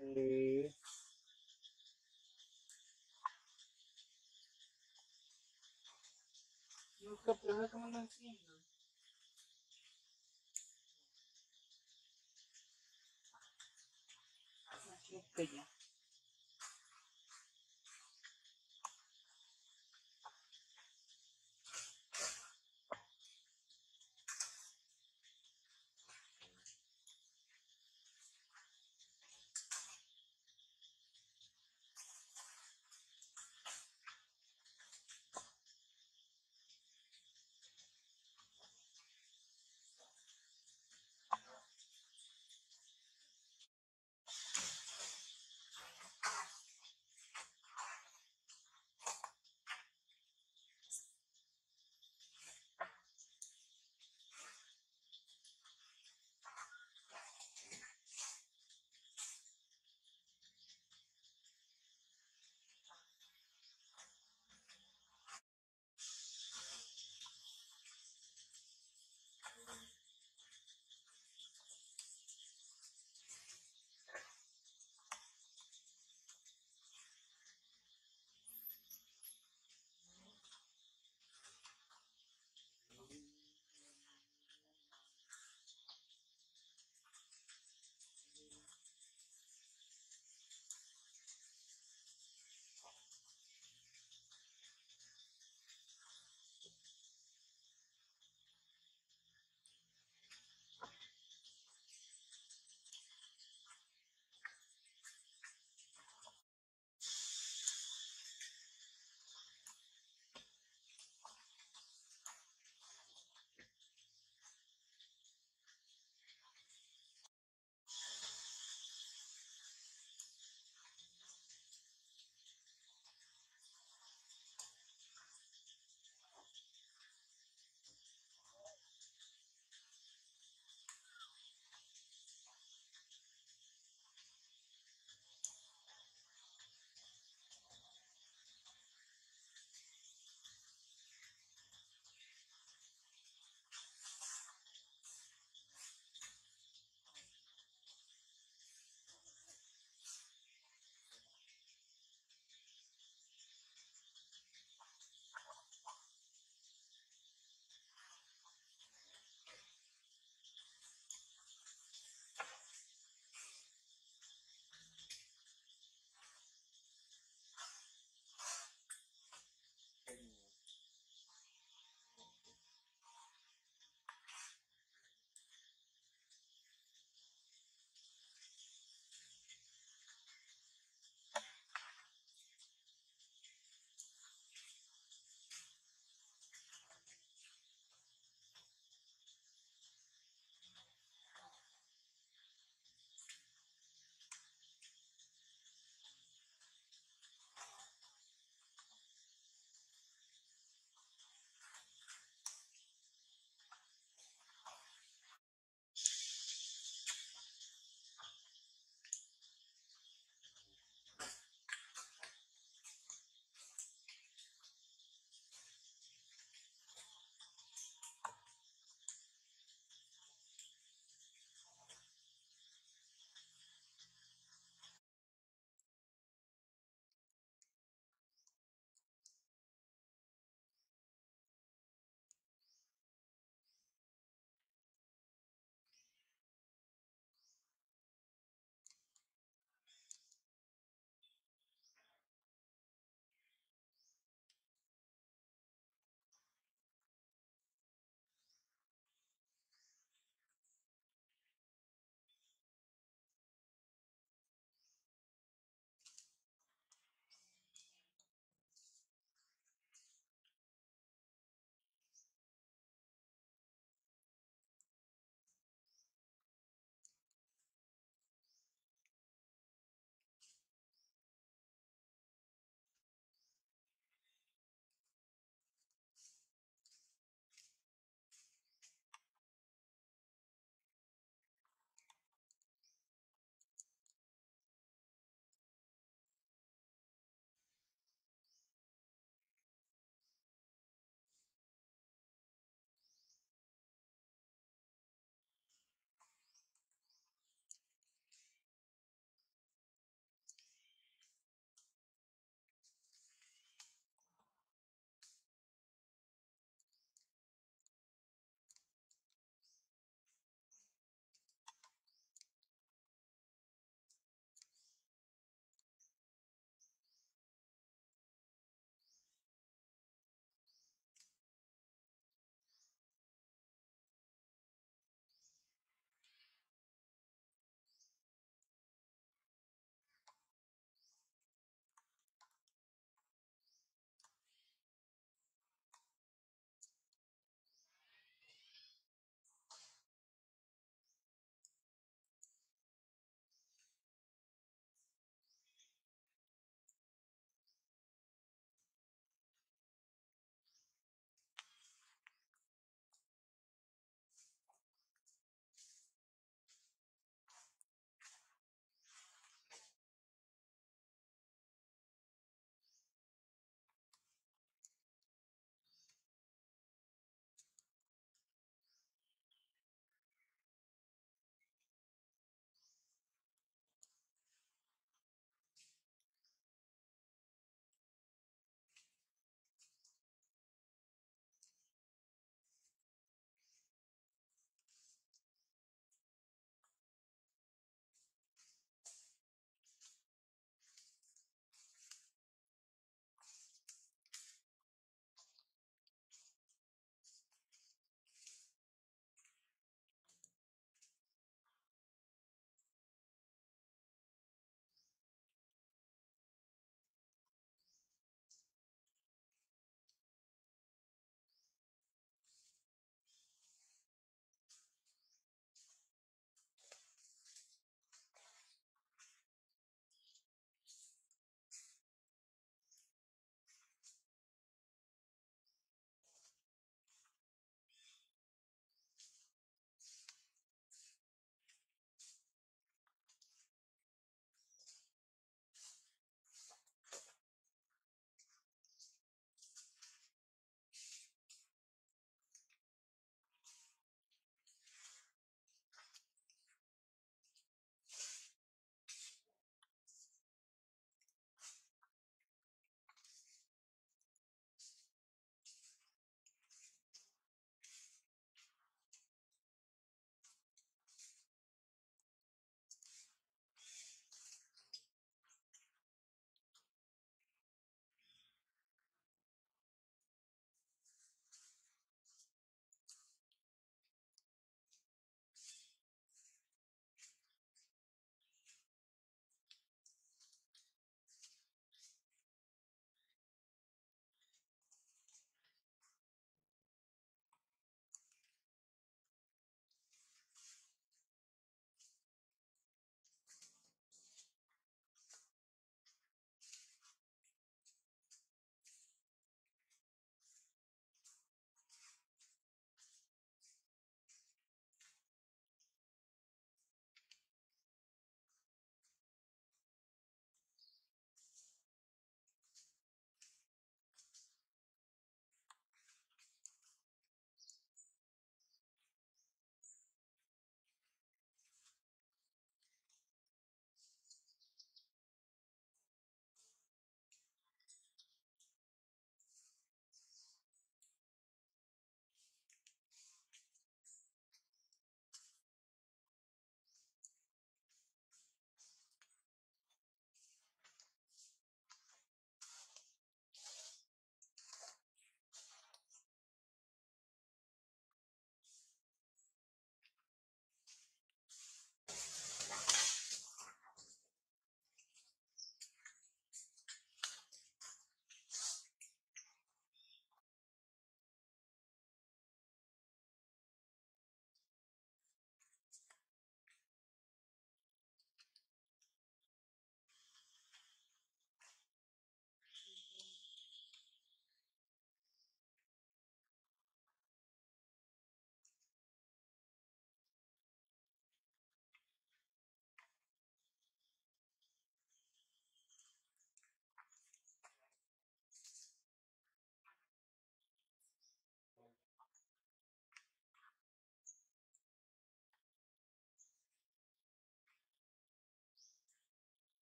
Eh, Nunca, pero no como no entiendo.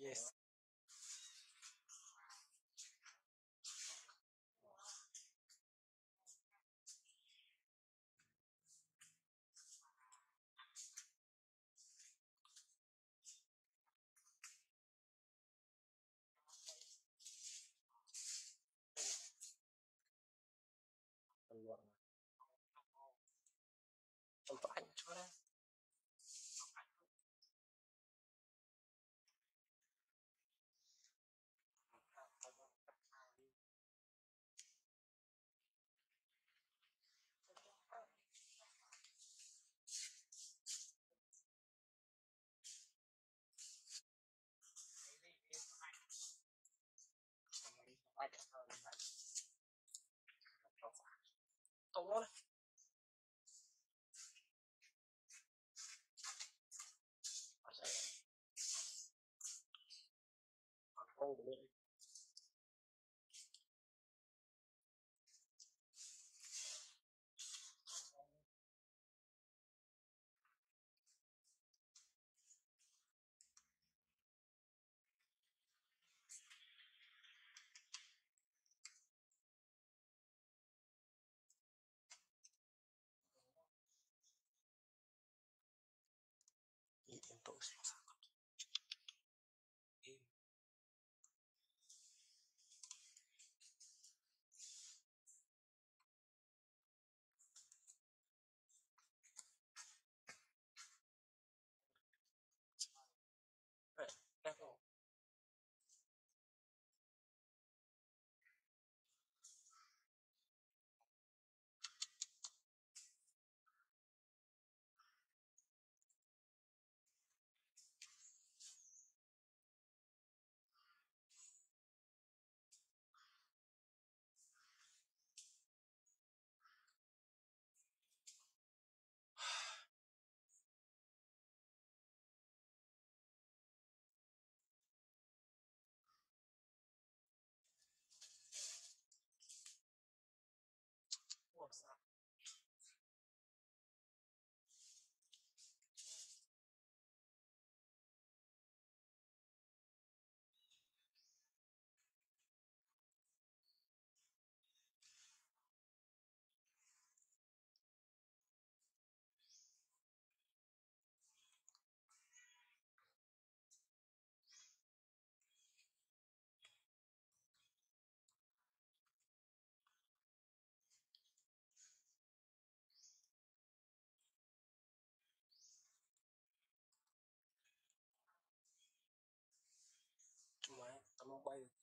Yes. Thanks. quiet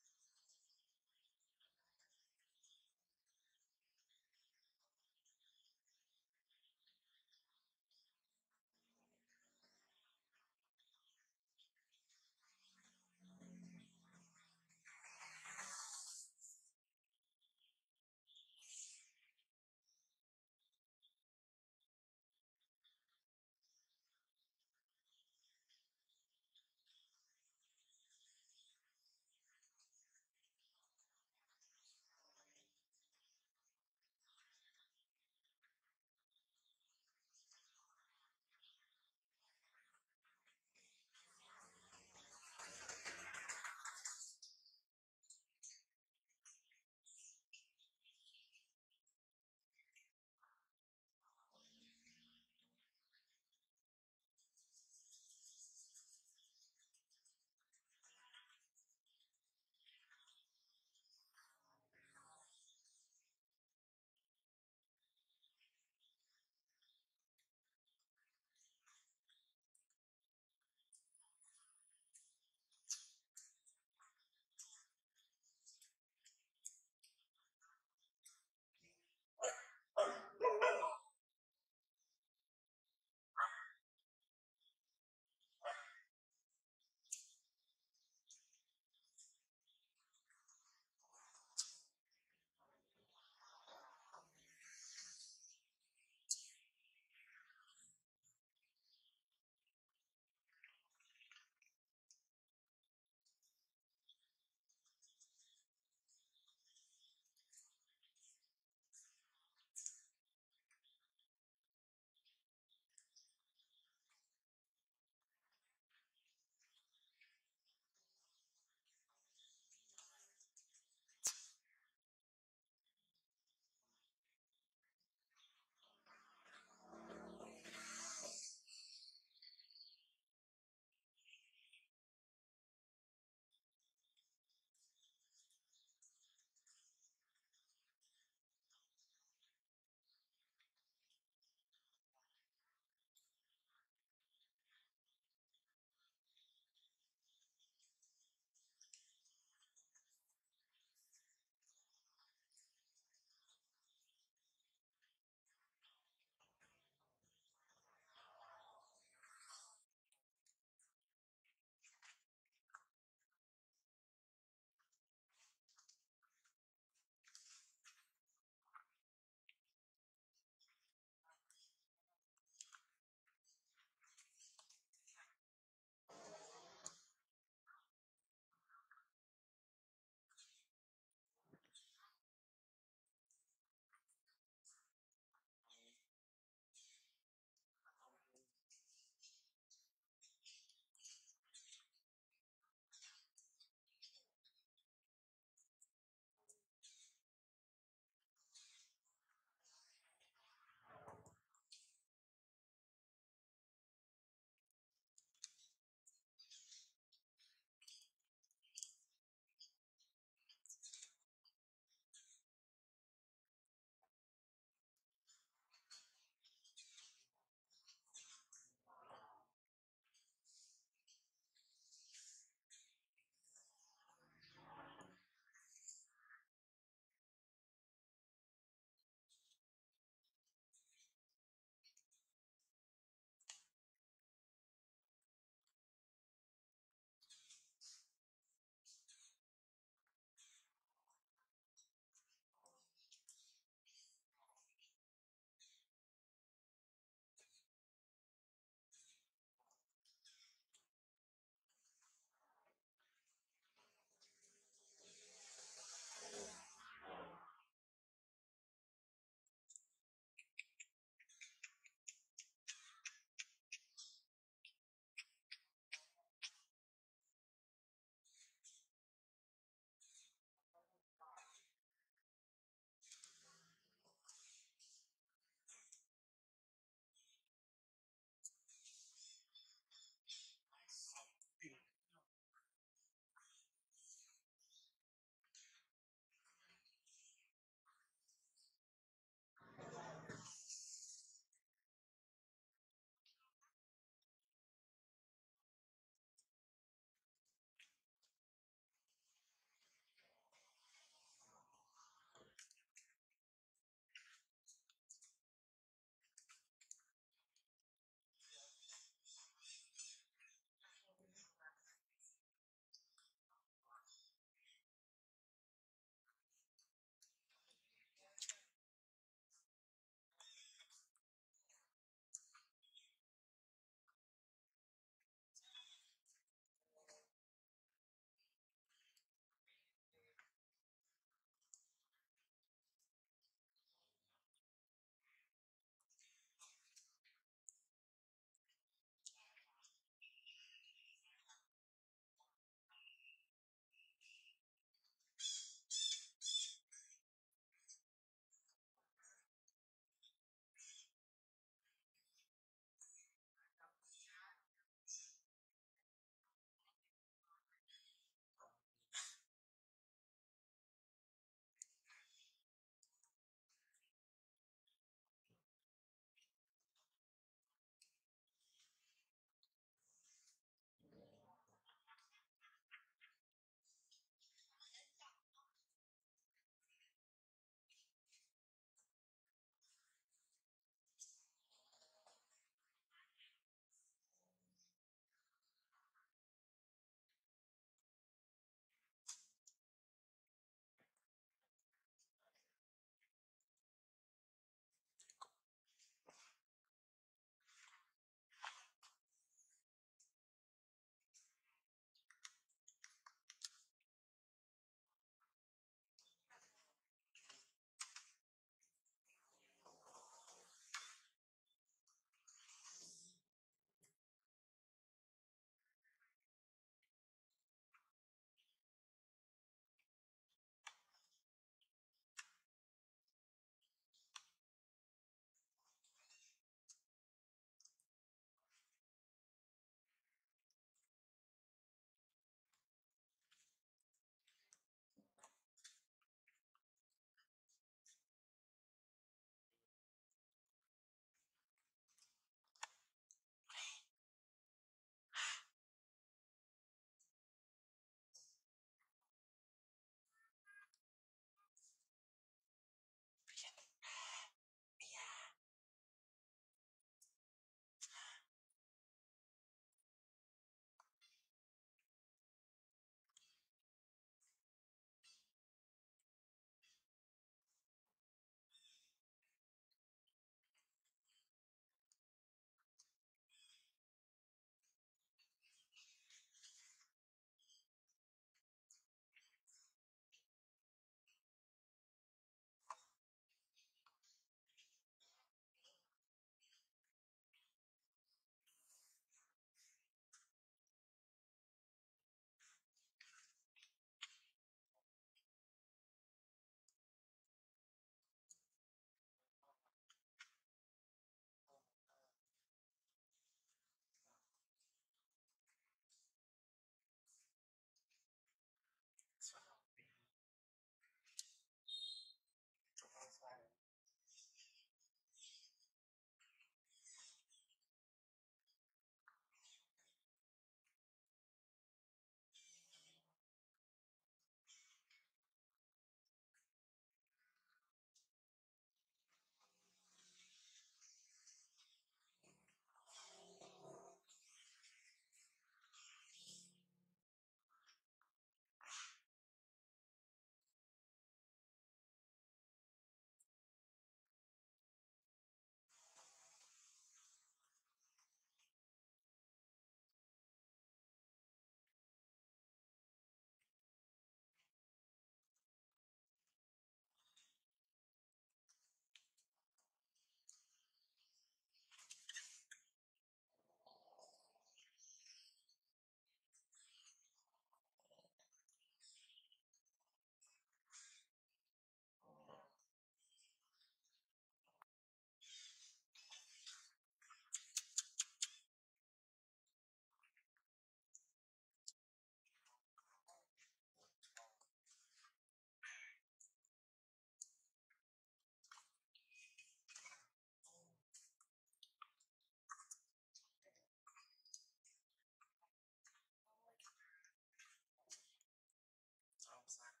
outside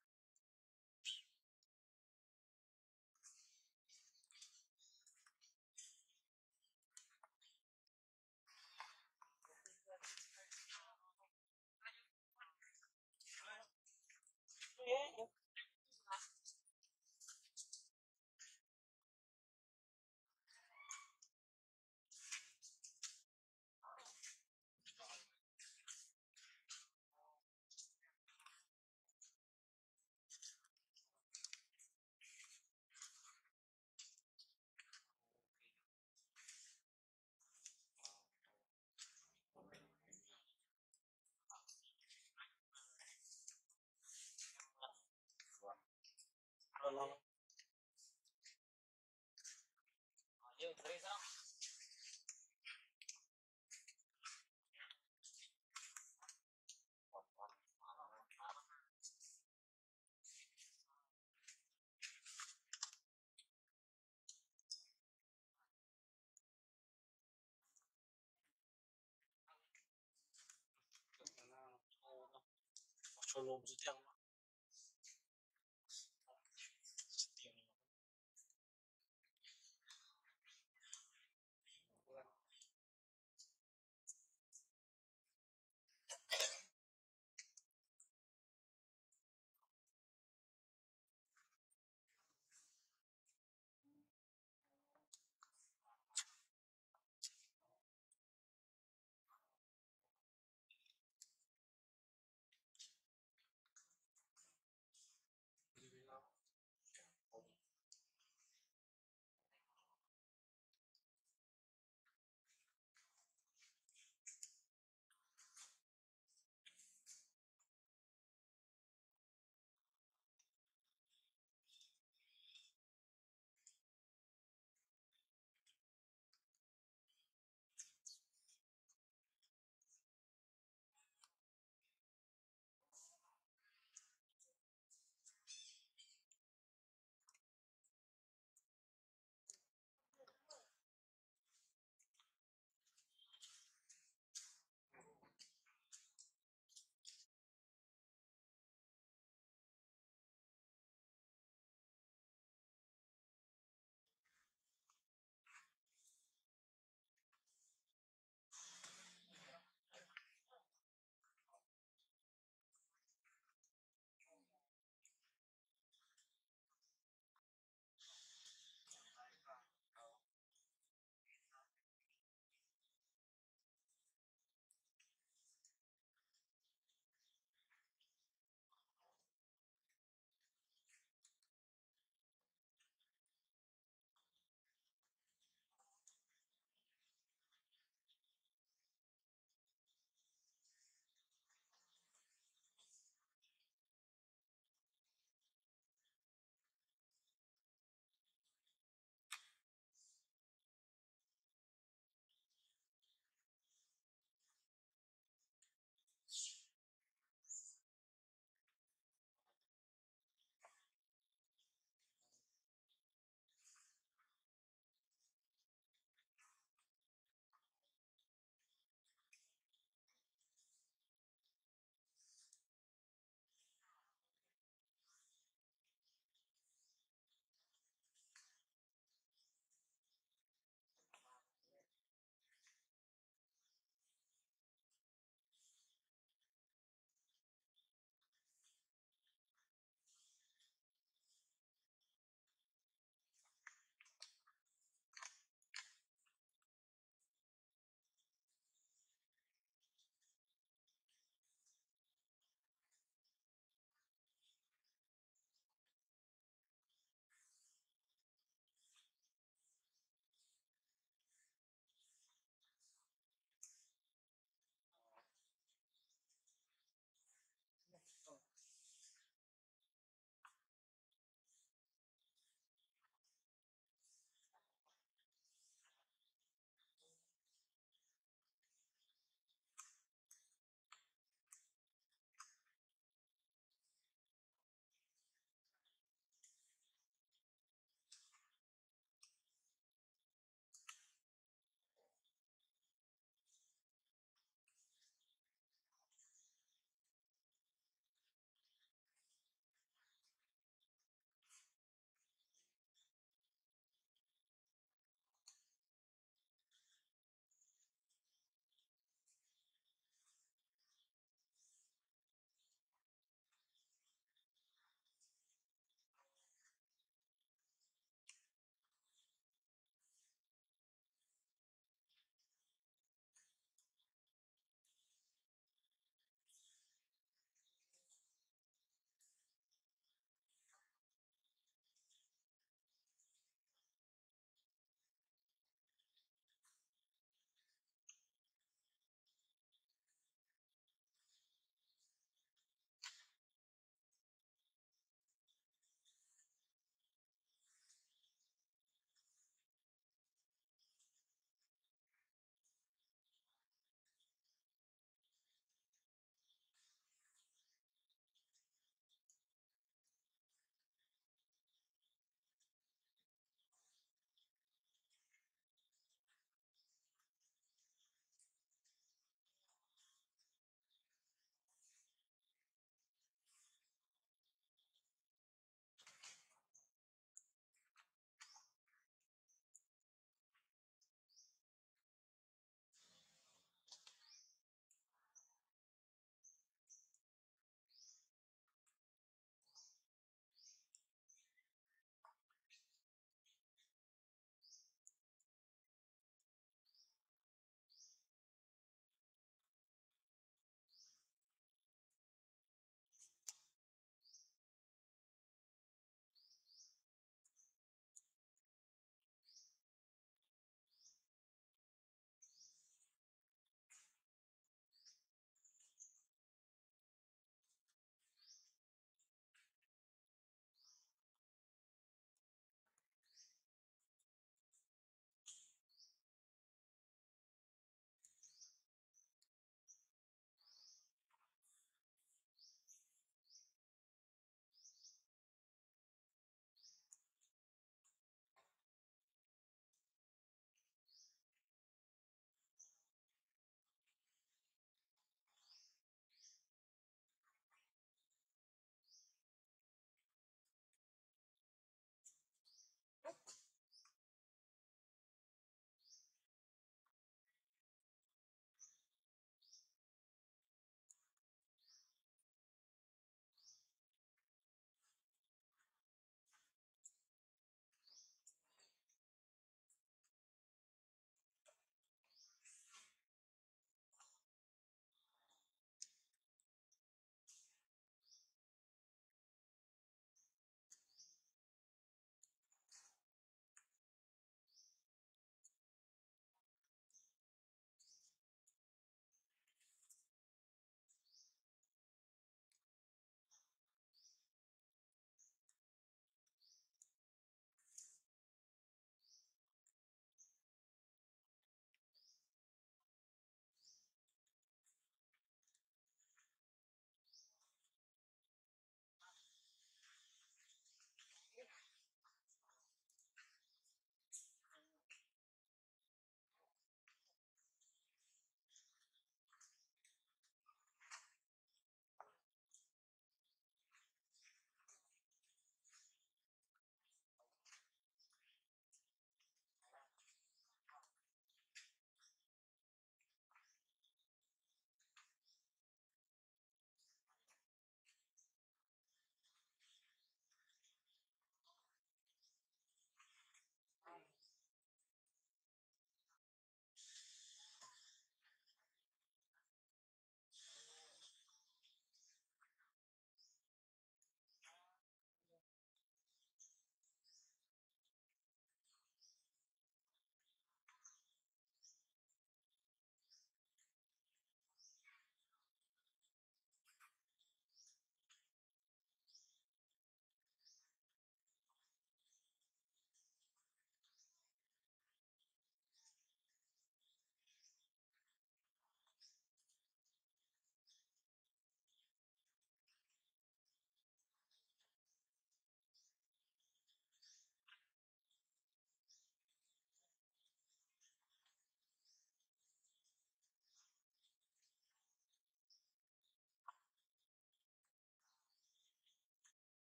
我们是这样吗？